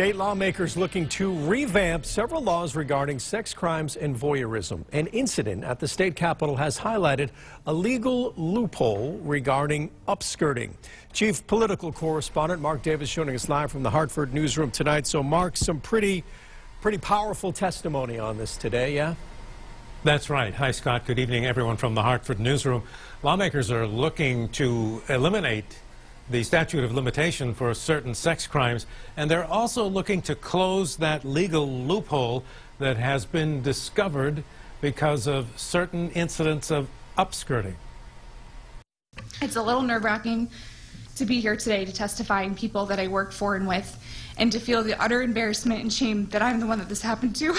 State lawmakers looking to revamp several laws regarding sex crimes and voyeurism. An incident at the state capitol has highlighted a legal loophole regarding upskirting. Chief political correspondent Mark Davis joining us live from the Hartford newsroom tonight. So, Mark, some pretty, pretty powerful testimony on this today, yeah? That's right. Hi, Scott. Good evening, everyone from the Hartford newsroom. Lawmakers are looking to eliminate the statute of limitation for certain sex crimes, and they're also looking to close that legal loophole that has been discovered because of certain incidents of upskirting. It's a little nerve wracking to be here today to testify in people that I work for and with, and to feel the utter embarrassment and shame that I'm the one that this happened to.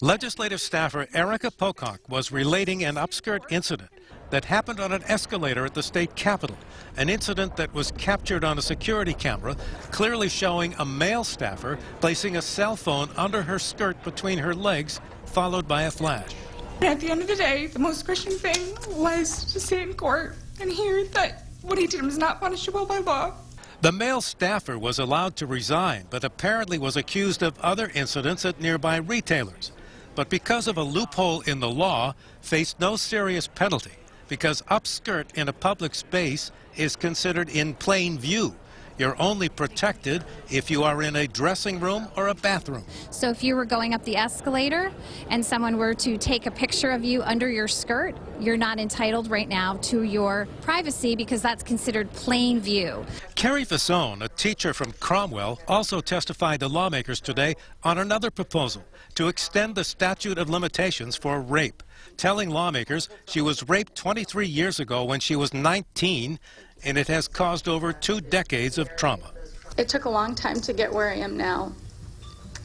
Legislative staffer Erica Pocock was relating an upskirt incident that happened on an escalator at the state capitol, an incident that was captured on a security camera, clearly showing a male staffer placing a cell phone under her skirt between her legs, followed by a flash. At the end of the day, the most Christian thing was to stay in court and hear that what he did was not punishable by law. The male staffer was allowed to resign, but apparently was accused of other incidents at nearby retailers. But because of a loophole in the law, faced no serious penalty because upskirt in a public space is considered in plain view. You're only protected if you are in a dressing room or a bathroom. So if you were going up the escalator and someone were to take a picture of you under your skirt, you're not entitled right now to your privacy because that's considered plain view. Carrie Fasone, a teacher from Cromwell, also testified to lawmakers today on another proposal to extend the statute of limitations for rape, telling lawmakers she was raped 23 years ago when she was 19 and it has caused over two decades of trauma. It took a long time to get where I am now,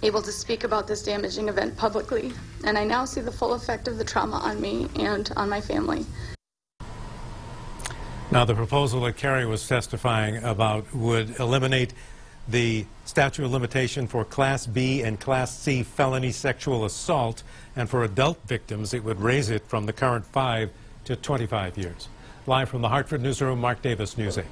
able to speak about this damaging event publicly, and I now see the full effect of the trauma on me and on my family. Now, the proposal that Carrie was testifying about would eliminate the statute of limitation for Class B and Class C felony sexual assault, and for adult victims, it would raise it from the current five to 25 years. Live from the Hartford newsroom, Mark Davis, News 8.